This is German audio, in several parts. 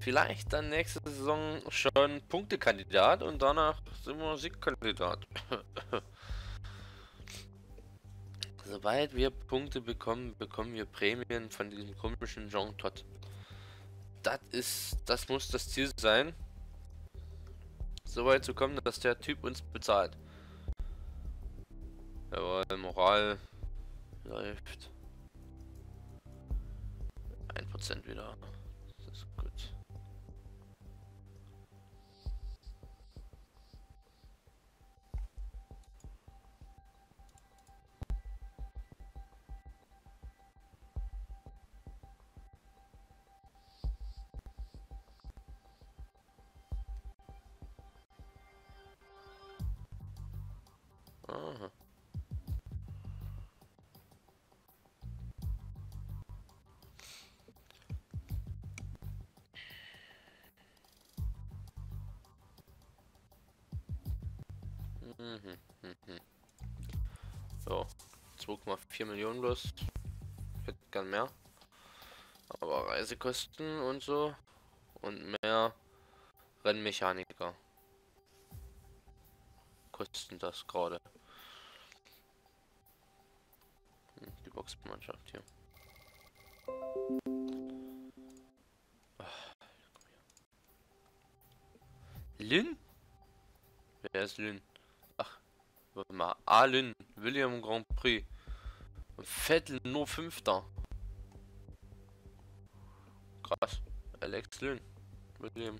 vielleicht dann nächste Saison schon Punktekandidat und danach sind wir Siegkandidat. Sobald wir Punkte bekommen, bekommen wir Prämien von diesem komischen Jean Todt. Das ist, das muss das Ziel sein. So weit zu kommen, dass der Typ uns bezahlt. Jawohl, Moral läuft. 1% wieder. 2,4 Millionen bloß. Hätte gern mehr. Aber Reisekosten und so. Und mehr Rennmechaniker. Kosten das gerade. Die Boxmannschaft hier. Ah, Lynn? Wer ist Lynn? Warte mal, Allen, William Grand Prix. Und Vettel nur Fünfter. Krass. Alex Lynn. William.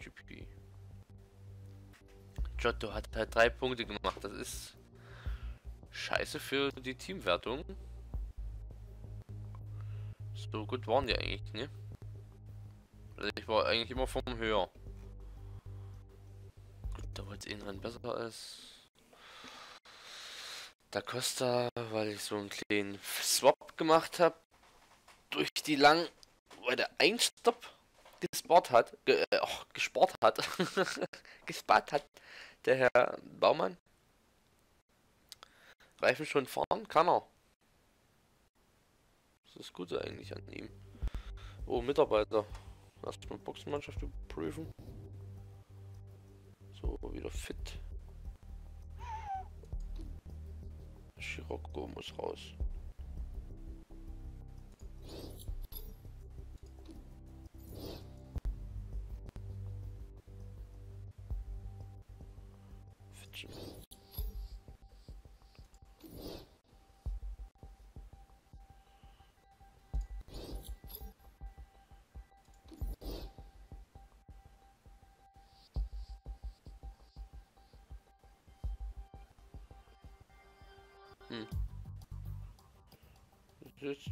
GP. Giotto hat halt drei Punkte gemacht. Das ist scheiße für die Teamwertung. So gut waren die eigentlich, ne? Also ich war eigentlich immer vom höher. Gut, da wollte es Rennen besser als Da Costa, weil ich so einen kleinen Swap gemacht habe. Durch die lang, weil der ein Stopp gespart hat, ge, äh, oh, gespart hat, gespart hat, der Herr Baumann. Reifen schon fahren kann er. Das ist gut eigentlich an ihm. Oh, Mitarbeiter. Erstmal Boxenmannschaft überprüfen. So, wieder fit. Scirocco muss raus. Fitchen. Hm. Das ist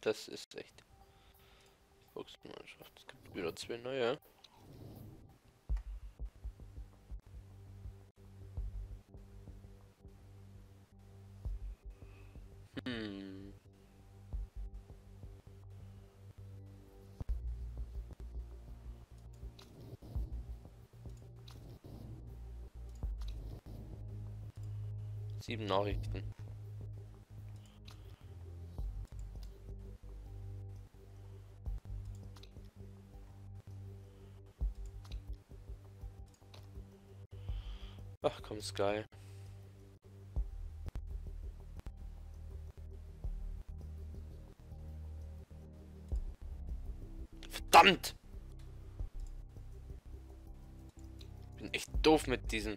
Das ist echt. Boxmannschaft. Es gibt wieder zwei neue. Hm. Sieben Nachrichten. Komm, Sky. Verdammt! Bin echt doof mit diesen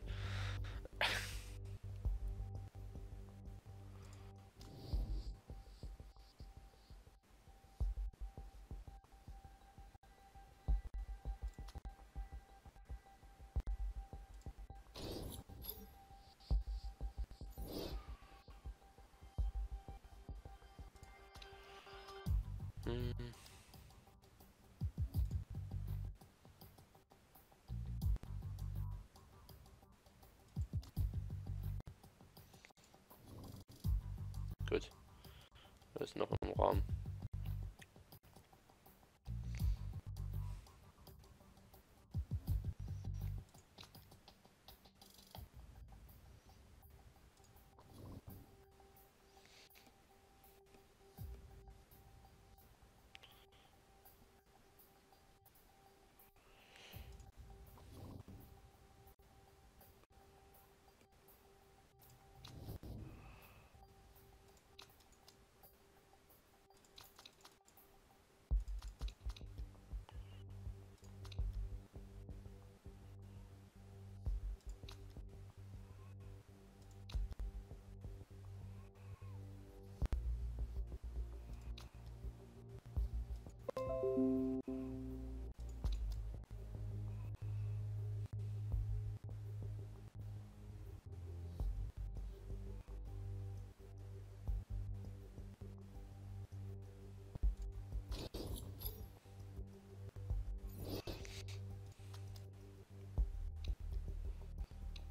Gut. Da ist noch ein Raum.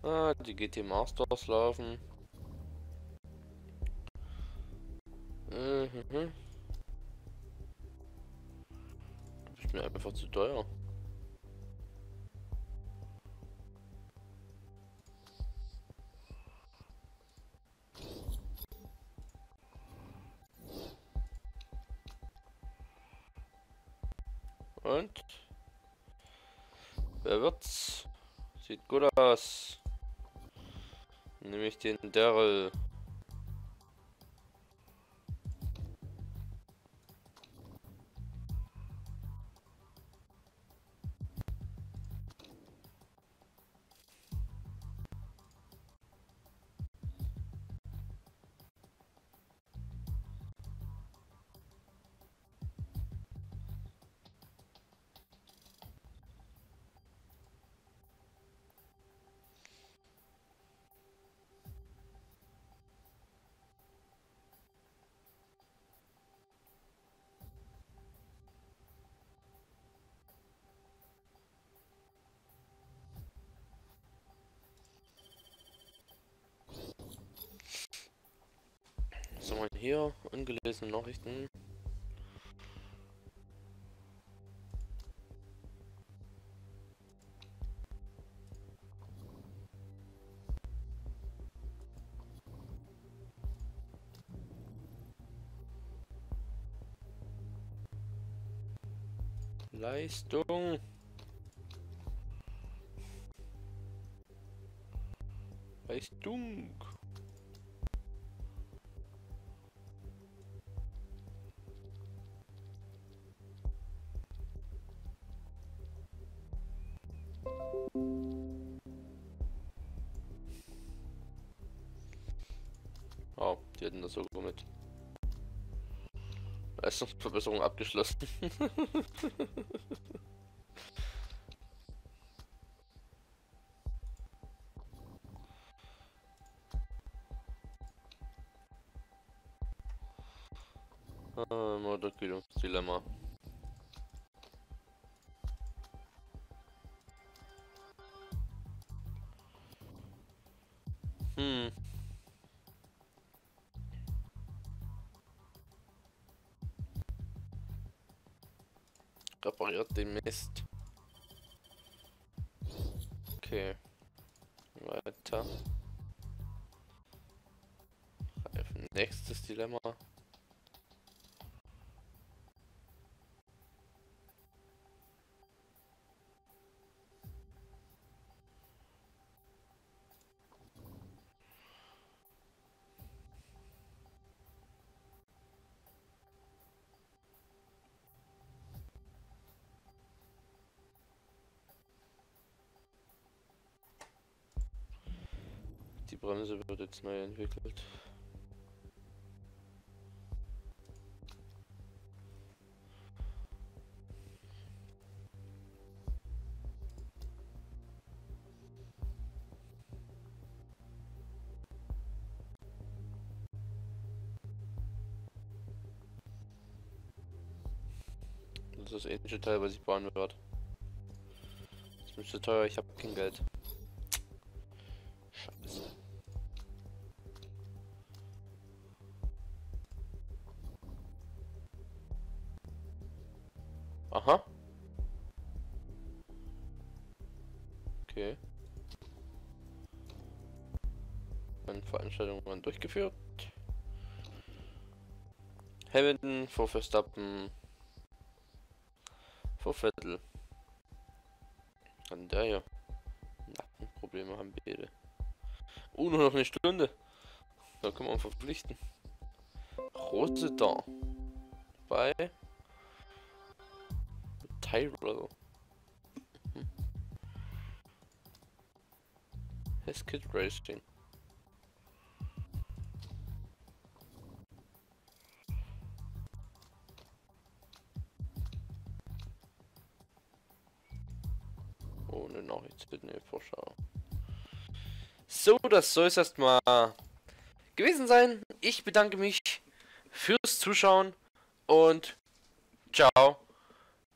Ah, die GT Masters laufen. Und? Wer wird's? Sieht gut aus. Nämlich den Daryl. Hier? Ungelesene Nachrichten. Leistung. Leistung. Oh, die hätten das sogar mit. Leistungsverbesserung abgeschlossen. Hm. Repariert den Mist. Okay. Weiter. Nächstes Dilemma. Bremse wird jetzt neu entwickelt. Das ist das ähnliche Teil, was ich bauen werde. Das müsste teuer, ich habe kein Geld. Aha. Okay. Meine Veranstaltungen waren durchgeführt. Hamilton vor Verstappen vor Viertel. An der ja. Nackenprobleme haben beide. Oh, nur noch eine Stunde. Da können wir verpflichten. Rose da. Bei Tyrell. Hm. Heskid Racing. Ohne Nachricht in der Vorschau. So, das soll es erstmal gewesen sein. Ich bedanke mich fürs Zuschauen und ciao.